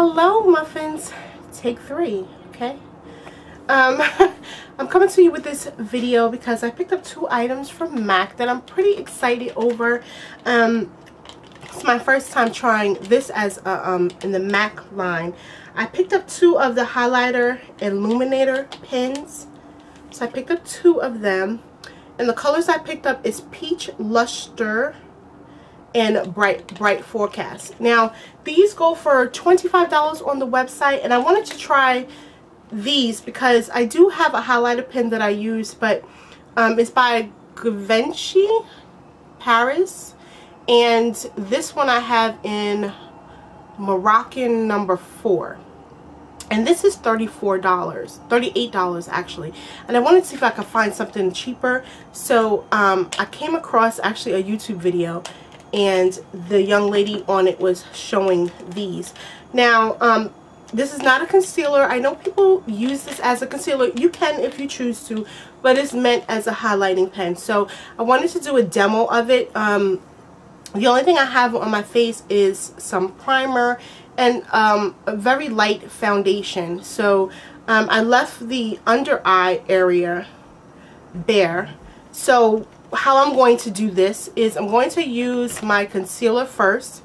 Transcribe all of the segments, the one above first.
Hello muffins, take three, okay? Um, I'm coming to you with this video because I picked up two items from MAC that I'm pretty excited over. Um, it's my first time trying this as a, um, in the MAC line. I picked up two of the highlighter illuminator pens. So I picked up two of them. And the colors I picked up is Peach Lustre and Bright Bright Forecast. Now, these go for $25 on the website, and I wanted to try these because I do have a highlighter pen that I use, but um, it's by Givenchy Paris, and this one I have in Moroccan number four. And this is $34, $38 actually. And I wanted to see if I could find something cheaper. So um, I came across actually a YouTube video and the young lady on it was showing these. Now, um, this is not a concealer. I know people use this as a concealer. You can if you choose to, but it's meant as a highlighting pen. So I wanted to do a demo of it. Um, the only thing I have on my face is some primer and um, a very light foundation. So um, I left the under eye area bare. So how I'm going to do this is I'm going to use my concealer first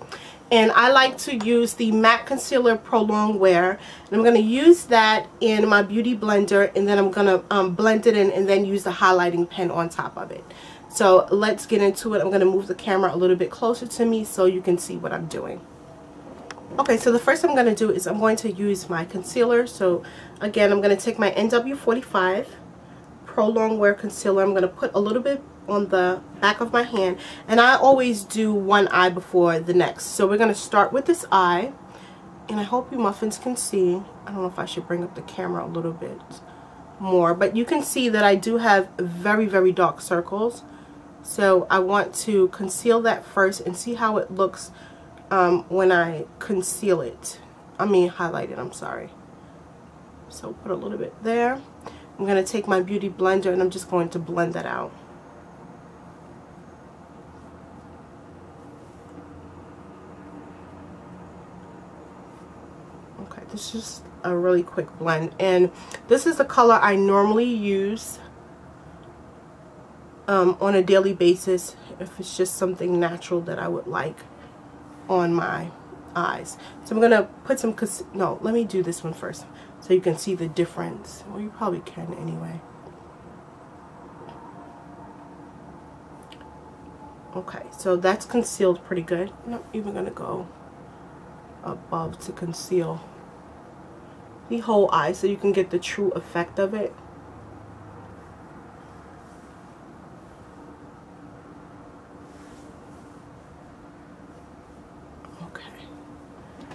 and I like to use the MAC Concealer Pro Long Wear and I'm going to use that in my Beauty Blender and then I'm going to um, blend it in and then use the highlighting pen on top of it. So let's get into it. I'm going to move the camera a little bit closer to me so you can see what I'm doing. Okay, so the first thing I'm going to do is I'm going to use my concealer. So again, I'm going to take my NW45 Pro Long Wear Concealer. I'm going to put a little bit on the back of my hand and I always do one eye before the next. So we're going to start with this eye and I hope you muffins can see. I don't know if I should bring up the camera a little bit more but you can see that I do have very very dark circles. So I want to conceal that first and see how it looks um, when I conceal it. I mean highlight it I'm sorry. So put a little bit there. I'm going to take my beauty blender and I'm just going to blend that out It's just a really quick blend. And this is the color I normally use um, on a daily basis if it's just something natural that I would like on my eyes. So I'm to put some, no, let me do this one first so you can see the difference. Well, you probably can anyway. Okay, so that's concealed pretty good. I'm not even to go above to conceal the whole eye so you can get the true effect of it. Okay.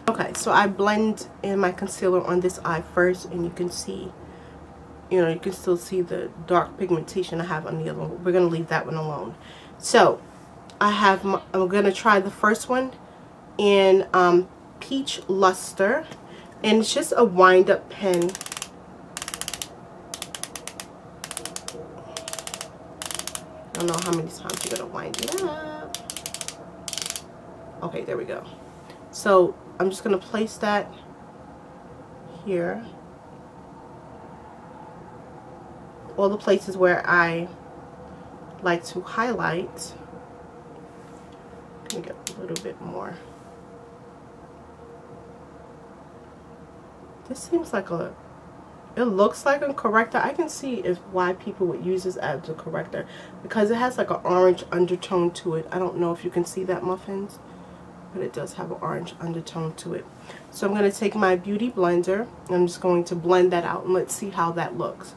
Okay, so I blend in my concealer on this eye first and you can see, you know, you can still see the dark pigmentation I have on the other one. We're to leave that one alone. So, I have, my, I'm to try the first one in um, Peach Lustre and it's just a wind up pen. I don't know how many times you're gonna wind it up. Okay there we go. So I'm just gonna place that here. All the places where I like to highlight. Get a little bit more This seems like a, it looks like a corrector. I can see if why people would use this as a corrector because it has like an orange undertone to it. I don't know if you can see that muffins, but it does have an orange undertone to it. So I'm going to take my Beauty Blender and I'm just going to blend that out and let's see how that looks.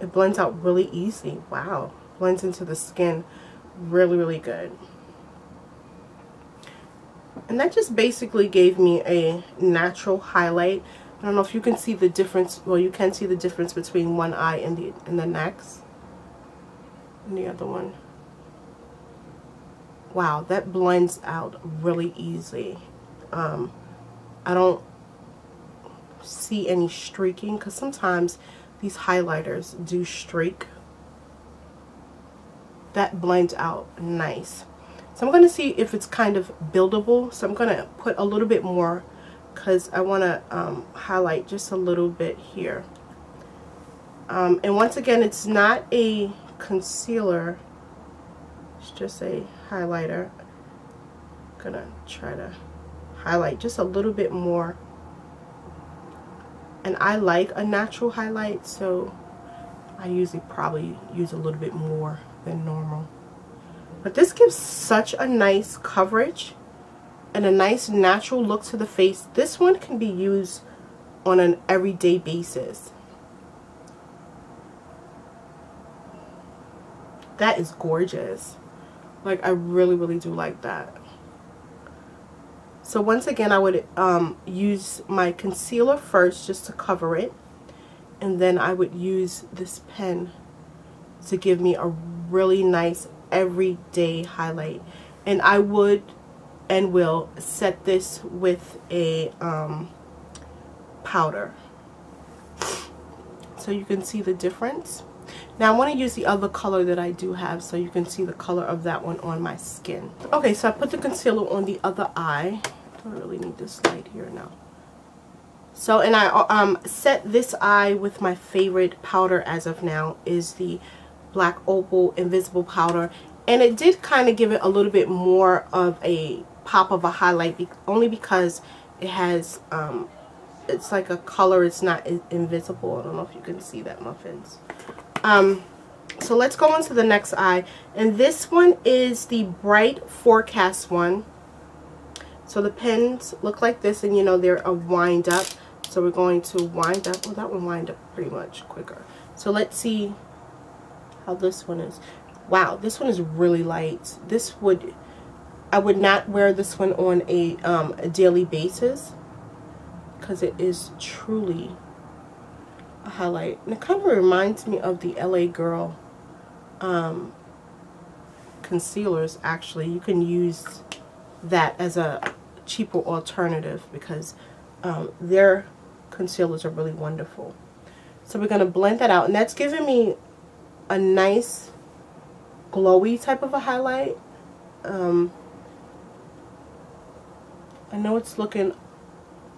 It blends out really easy. Wow. Blends into the skin really, really good. And that just basically gave me a natural highlight. I don't know if you can see the difference. Well, you can see the difference between one eye and the, and the next. And the other one. Wow, that blends out really easy. Um, I don't see any streaking because sometimes these highlighters do streak. that blends out nice. So I'm going to see if it's kind of buildable. So I'm going to put a little bit more because I want to um, highlight just a little bit here. Um, and once again, it's not a concealer. It's just a highlighter. I'm going to try to highlight just a little bit more. And I like a natural highlight, so I usually probably use a little bit more than normal. But this gives such a nice coverage and a nice natural look to the face. This one can be used on an everyday basis. That is gorgeous. Like, I really, really do like that. So once again, I would um, use my concealer first just to cover it. And then I would use this pen to give me a really nice everyday highlight. And I would and will set this with a um, powder. So you can see the difference. Now I want to use the other color that I do have so you can see the color of that one on my skin. Okay so I put the concealer on the other eye. I don't really need this light here now? So and I um, set this eye with my favorite powder as of now is the black opal invisible powder and it did kind of give it a little bit more of a pop of a highlight be only because it has um, it's like a color it's not invisible. I don't know if you can see that muffins. Um, so let's go on to the next eye and this one is the bright forecast one. So the pens look like this and you know they're a wind up so we're going to wind up well that one wind up pretty much quicker. So let's see how this one is. Wow this one is really light. This would I would not wear this one on a, um, a daily basis because it is truly a highlight. And it kind of reminds me of the LA Girl um, concealers actually. You can use that as a cheaper alternative because um, their concealers are really wonderful. So we're going to blend that out and that's giving me a nice glowy type of a highlight. Um, I know it's looking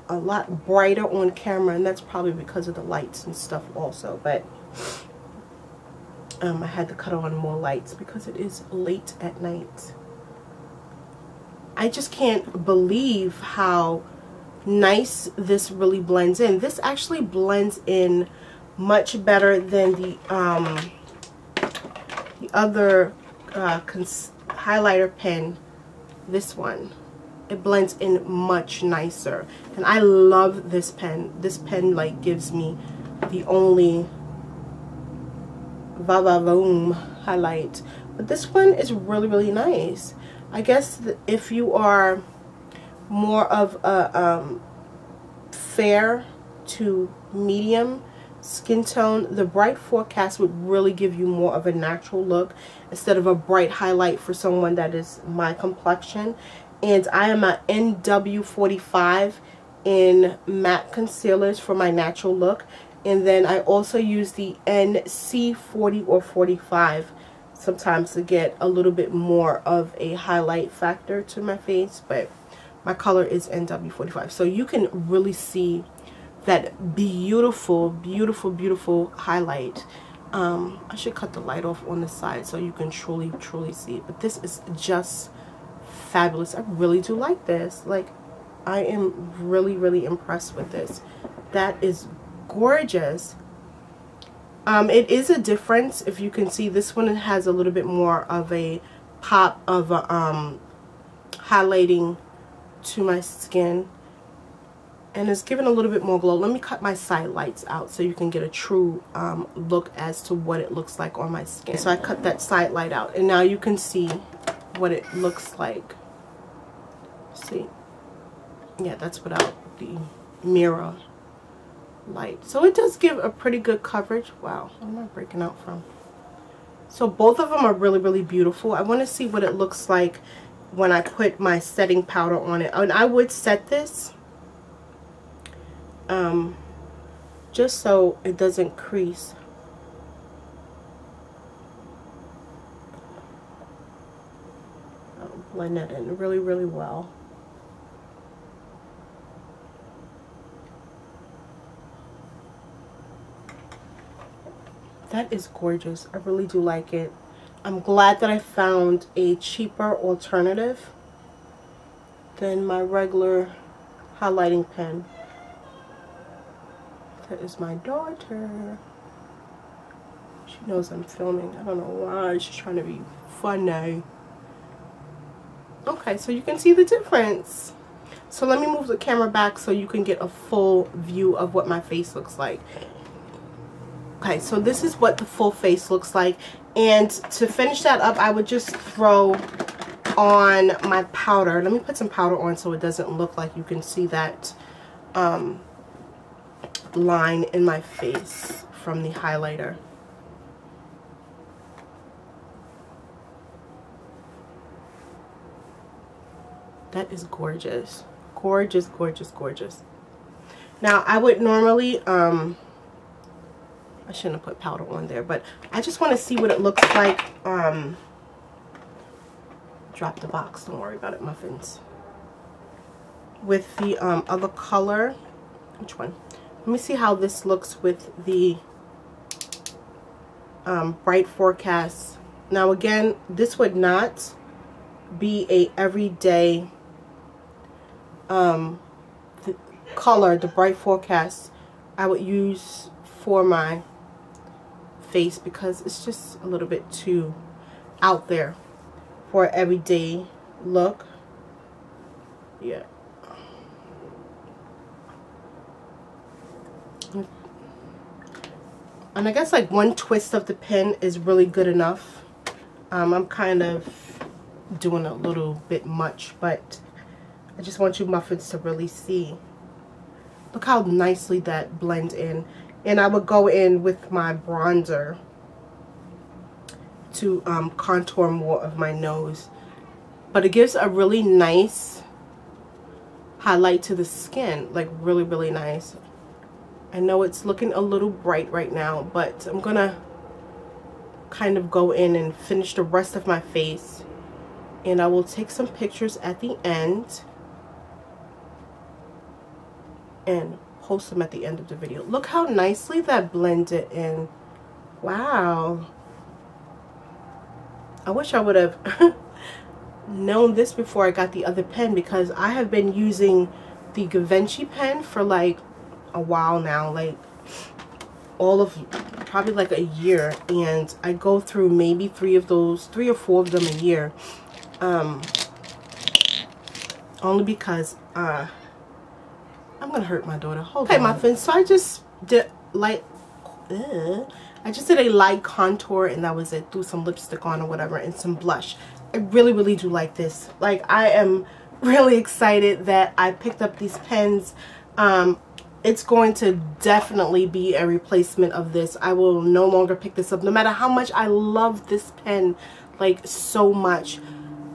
a lot brighter on camera and that's probably because of the lights and stuff also but um, I had to cut on more lights because it is late at night. I just can't believe how nice this really blends in. This actually blends in much better than the um, the other uh, highlighter pen, this one, it blends in much nicer. And I love this pen. This pen like gives me the only va va voom highlight. But this one is really, really nice. I guess if you are more of a um, fair to medium skin tone, the bright forecast would really give you more of a natural look instead of a bright highlight for someone that is my complexion. And I am an NW45 in matte concealers for my natural look. And then I also use the NC40 or 45 sometimes to get a little bit more of a highlight factor to my face. But my color is NW45. So you can really see that beautiful, beautiful, beautiful highlight. Um, I should cut the light off on the side so you can truly, truly see it. But this is just fabulous. I really do like this. Like, I am really, really impressed with this. That is gorgeous. Um, it is a difference. If you can see, this one has a little bit more of a pop of a, um, highlighting to my skin and it's giving a little bit more glow. Let me cut my side lights out so you can get a true um, look as to what it looks like on my skin. So I cut that side light out and now you can see what it looks like. See? Yeah, that's without the mirror light. So it does give a pretty good coverage. Wow, what am I breaking out from? So both of them are really, really beautiful. I want to see what it looks like when I put my setting powder on it. And I would set this um, just so it doesn't crease. blend that in really, really well. That is gorgeous. I really do like it. I'm glad that I found a cheaper alternative than my regular highlighting pen. That is my daughter. She knows I'm filming. I don't know why. She's trying to be funny. Okay, so you can see the difference. So let me move the camera back so you can get a full view of what my face looks like. Okay, so this is what the full face looks like. And to finish that up, I would just throw on my powder. Let me put some powder on so it doesn't look like you can see that um, line in my face from the highlighter. That is gorgeous. Gorgeous, gorgeous, gorgeous. Now, I would normally, um, I shouldn't have put powder on there, but I just want to see what it looks like. Um, drop the box, don't worry about it, muffins. With the um, other color, which one? Let me see how this looks with the um, Bright Forecast. Now again, this would not be a everyday um, color, the Bright Forecast, I would use for my face because it's just a little bit too out there for everyday look. Yeah. And I guess like one twist of the pen is really good enough. Um, I'm kind of doing a little bit much, but I just want you muffins to really see. Look how nicely that blends in. And I would go in with my bronzer to um, contour more of my nose. But it gives a really nice highlight to the skin. Like really, really nice. I know it's looking a little bright right now, but I'm going to kind of go in and finish the rest of my face. And I will take some pictures at the end and post them at the end of the video. Look how nicely that blended in. Wow. I wish I would have known this before I got the other pen because I have been using the Givenchy pen for like a while now, like all of probably like a year and I go through maybe three of those, three or four of them a year. Um, only because uh, I'm gonna hurt my daughter. Hold okay, on. muffins. So I just did light. Uh, I just did a light contour and that was it. Threw some lipstick on or whatever and some blush. I really, really do like this. Like I am really excited that I picked up these pens. Um, it's going to definitely be a replacement of this. I will no longer pick this up no matter how much I love this pen like so much.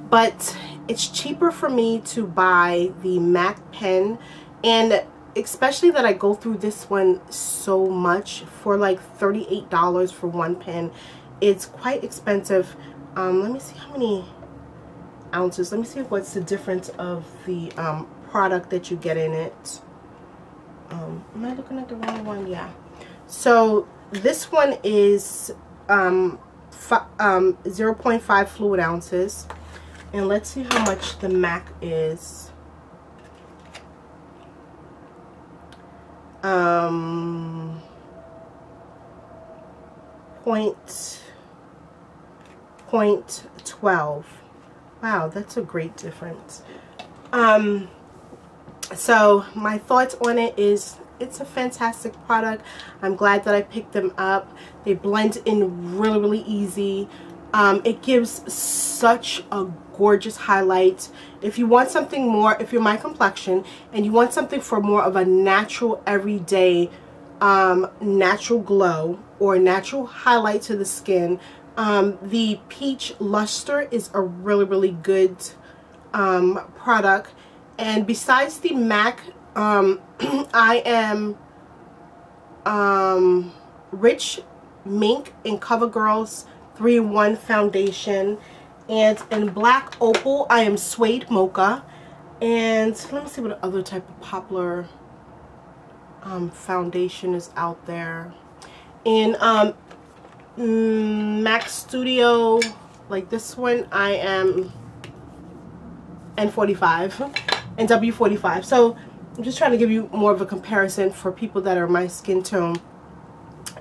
But it's cheaper for me to buy the MAC pen and especially that I go through this one so much for like $38 for one pen. It's quite expensive. Um, let me see how many ounces. Let me see what's the difference of the um, product that you get in it um, am I looking at the wrong one? Yeah. So this one is um, um, 0.5 fluid ounces. And let's see how much the MAC is. Um, point, point 12. Wow, that's a great difference. Um, so my thoughts on it is it's a fantastic product. I'm glad that i picked them up. They blend in really really easy. Um, it gives such a gorgeous highlight. If you want something more if you're my complexion and you want something for more of a natural everyday um, natural glow or natural highlight to the skin um, the peach lustre is a really really good um, product and besides the MAC, um, I am um, Rich Mink in CoverGirl's 3-in-1 foundation. And in black opal, I am Suede Mocha. And let me see what other type of poplar um, foundation is out there. In um, mm, MAC Studio, like this one, I am N45 and W45. So I'm just trying to give you more of a comparison for people that are my skin tone.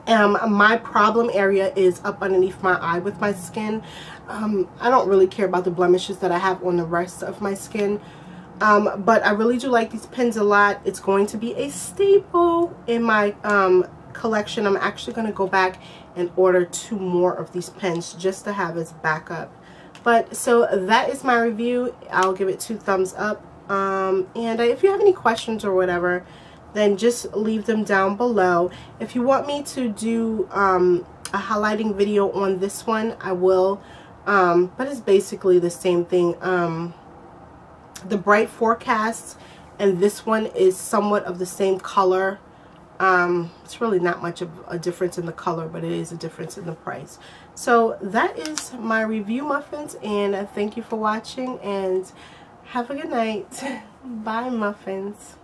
Um, my problem area is up underneath my eye with my skin. Um, I don't really care about the blemishes that I have on the rest of my skin. Um, but I really do like these pens a lot. It's going to be a staple in my um, collection. I'm actually going to go back and order two more of these pens just to have as backup. But so that is my review. I'll give it two thumbs up. Um, and if you have any questions or whatever, then just leave them down below. If you want me to do um, a highlighting video on this one, I will. Um, but it's basically the same thing. Um, the bright forecast and this one is somewhat of the same color um, it's really not much of a difference in the color but it is a difference in the price so that is my review muffins and thank you for watching and have a good night. Bye muffins